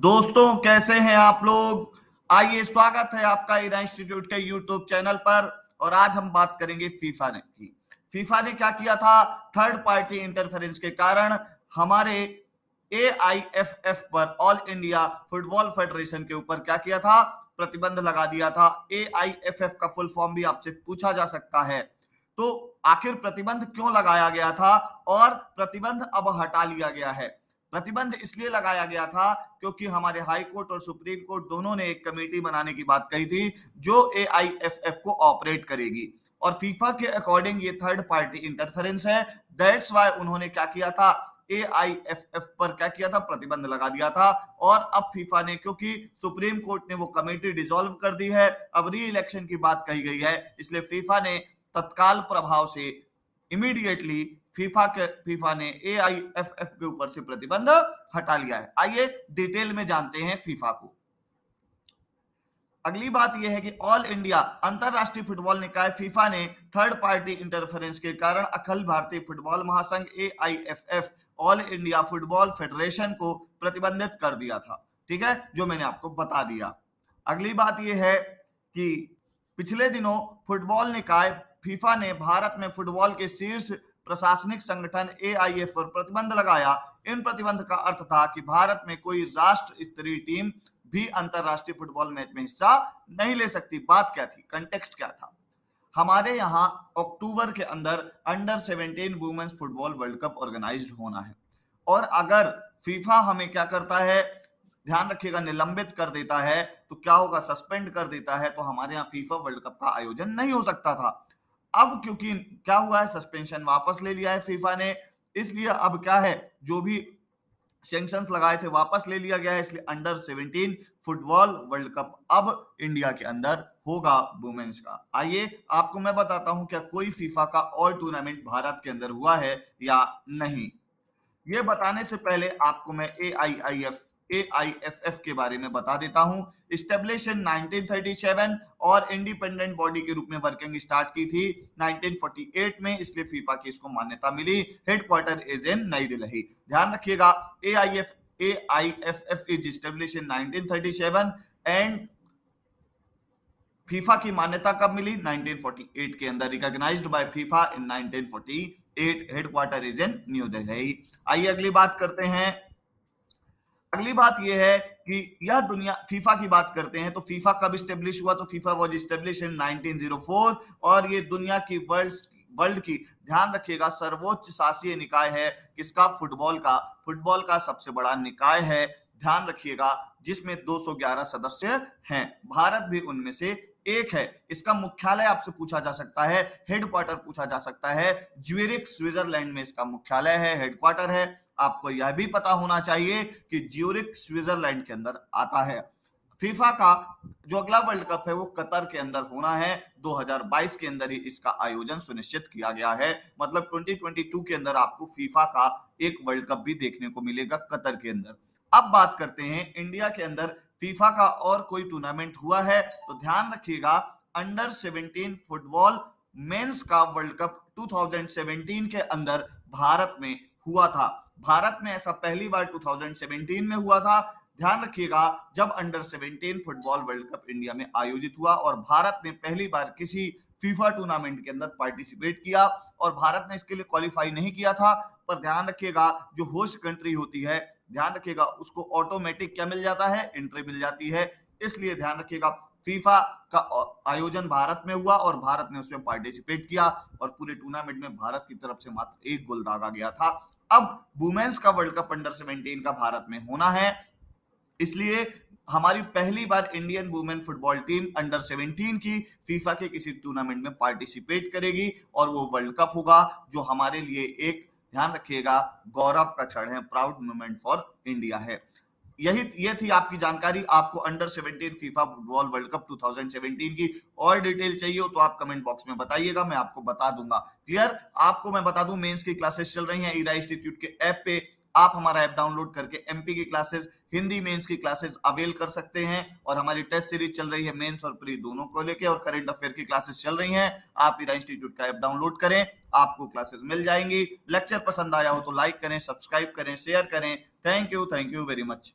दोस्तों, कैसे हैं आप लोग? आइए, स्वागत है आपका ईरा इंस्टीट्यूट के यूट्यूब चैनल पर और आज हम बात करेंगे फीफा ने की। फीफा ने क्या किया था? थर्ड पार्टी इंटरफेरेंस के कारण हमारे ए आई एफ़ एफ़ पर ऑल इंडिया फुटबॉल फेडरेशन के ऊपर क्या किया था? प्रतिबंध लगा दिया था। ए आई एफ़ एफ़ का फुल फॉर्म भी आपसे पूछा जा सकता है। तो आखिर प्रतिबंध क्यों लगाया गया था? और प्रतिबंध अब हटा लिया गया है। प्रतिबंध इसलिए लगाया गया था क्योंकि हमारे हाई कोर्ट और सुप्रीम कोर्ट दोनों ने एक कमेटी बनाने की बात कही थी, जो ए को ऑपरेट करेगी। और फीफा के अकॉर्डिंग ये थर्ड पार्टी इंटरफेरेंस है। दैट्स वाई उन्होंने क्या किया था? एआईएफएफ पर क्या किया था? प्रतिबंध लगा दिया था। और अब फीफा ने, क्योंकि सुप्रीम कोर्ट ने वो कमेटी डिसॉल्व कर दी है, अब री इलेक्शन की बात कही गई है। इसलिए फीफा ने तत्काल प्रभाव से इमीडिएटली फीफा के फीफा ने ए आई एफ़ एफ़ के ऊपर से प्रतिबंध हटा लिया है। आइए डिटेल में जानते हैं फीफा को। अगली बात यह है कि ऑल इंडिया अंतरराष्ट्रीय फुटबॉल निकाय फीफा ने थर्ड पार्टी इंटरफेरेंस के कारण अखिल भारतीय फुटबॉल महासंघ A I F F all India football federation को प्रतिबंधित कर दिया था। ठीक है? जो मैंने आपको बता दिया। अगली बात यह है कि पिछले दिनों फुटबॉल निकाय फीफा ने भारत में फुटबॉल के शीर्ष प्रशासनिक संगठन एआईएफ पर प्रतिबंध लगाया। इन प्रतिबंध का अर्थ था कि भारत में कोई राष्ट्र स्तरीय टीम भी अंतरराष्ट्रीय फुटबॉल मैच में हिस्सा नहीं ले सकती। बात क्या थी? कंटेक्स्ट क्या था? हमारे यहाँ अक्टूबर के अंदर under 17 women's football world cup organized होना है। और अगर फीफा हमें क्या करता है? ध्यान रखिएगा, निलंबित कर देता है तो क्या होगा? सस्पेंड कर देता है तो हमारे यहाँ फीफा वर्ल्ड कप का आयोजन नहीं हो सकता था। अब क्योंकि क्या हुआ है? सस्पेंशन वापस ले लिया है फीफा ने। इसलिए अब क्या है? जो भी सेंक्शन लगाए थे वापस ले लिया गया है, इसलिए अंडर 17 फुटबॉल वर्ल्ड कप अब इंडिया के अंदर होगा वुमेन्स का। आइए आपको मैं बताता हूँ, क्या कोई फीफा का और टूर्नामेंट भारत के अंदर हुआ है या नहीं। ये बताने से पहले आपको मैं ए आई आई एफ़ ए के बारे में बता देता हूँ। स्टेब्लिश इन 1937 और इंडिपेंडेंट बॉडी के रूप में वर्किंग स्टार्ट की थी। 1948 में इसलिए फीफा की इसको मान्यता मिली। हेडक्वार्टर इज़ इन नई दिल्ली। ध्यान रखिएगा A I F A I F F is establish in 1937 and FIFA की मान्यता कब मिली? 1948 के अंदर। Recognized by FIFA in 1948 headquarter is in new Delhi आइए अगली बात करते हैं। अगली बात यह है कि यह दुनिया, फीफा की बात करते हैं तो फीफा कब स्टेब्लिश हुआ? तो फीफा वॉज़ स्टेब्लिश इन 1904 और ये दुनिया की वर्ल्ड वर्ल्ड की, ध्यान रखिएगा, सर्वोच्च शासीय निकाय है किसका? फुटबॉल का। फुटबॉल का सबसे बड़ा निकाय है, ध्यान रखिएगा, जिसमें 211 सदस्य हैं। भारत भी उनमें से एक है। इसका मुख्यालय आपसे पूछा जा सकता है हेडक्वार्टर पूछा जा सकता है ज्यूरिक स्विट्जरलैंड में इसका मुख्यालय है हेडक्वार्टर है। आपको यह भी पता होना चाहिए कि ज्यूरिक स्विट्जरलैंड के अंदर आता है। फीफा का जो अगला वर्ल्ड कप है, वो कतर के अंदर होना है। 2022 के अंदर ही इसका आयोजन सुनिश्चित किया गया है। मतलब 2022 के अंदर आपको फीफा का एक वर्ल्ड कप भी देखने को मिलेगा कतर के अंदर। अब बात करते हैं, इंडिया के अंदर फीफा का और कोई टूर्नामेंट हुआ है? तो ध्यान रखिएगा अंडर 17 फुटबॉल मेंस का वर्ल्ड कप 2017 के अंदर भारत में हुआ था। भारत में ऐसा पहली बार 2017 में हुआ था। ध्यान रखिएगा, जब under 17 football world cup India में आयोजित हुआ और भारत ने पहली बार किसी फीफा टूर्नामेंट के अंदर पार्टिसिपेट किया और भारत ने इसके लिए क्वालिफाई नहीं किया था। पर ध्यान रखिएगा, जो होस्ट कंट्री होती है, ध्यान रखिएगा, उसको ऑटोमेटिक क्या मिल जाता है? एंट्री मिल जाती है। इसलिए ध्यान रखिएगा फीफा का आयोजन भारत में हुआ और भारत ने उसमें पार्टिसिपेट किया और पूरे टूर्नामेंट में भारत की तरफ़ से मात्र एक गोल दागा गया था। अब वुमेन्स का वर्ल्ड कप अंडर सेवेंटीन का भारत में होना है। इसलिए हमारी पहली बार Indian women football team under 17 की फीफा के किसी टूर्नामेंट में पार्टिसिपेट करेगी और वो वर्ल्ड कप होगा, जो हमारे लिए एक, ध्यान रखिएगा, गौरव का क्षण है, प्राउड मोमेंट फॉर इंडिया है। यही, ये थी आपकी जानकारी। आपको under 17 FIFA football world cup 2017 की और डिटेल चाहिए हो तो आप कमेंट बॉक्स में बताइएगा, मैं आपको बता दूँगा। क्लियर आपको मैं बता दूँ मेंस की क्लासेस चल रही हैं। ईरा इंस्टीट्यूट के ऐप पे आप हमारा ऐप डाउनलोड करके एमपी की क्लासेस हिंदी मेंस की क्लासेस अवेल कर सकते हैं और हमारी टेस्ट सीरीज़ चल रही है मेंस और प्री दोनों को लेके और करंट अफेयर की क्लासेस चल रही हैं। आप इरा इंस्टीट्यूट का ऐप डाउनलोड करें, आपको क्लासेस मिल जाएँगी। लेक्चर पसंद आया हो तो लाइक करें सब्सक्राइब करें शेयर करें। Thank you thank you very much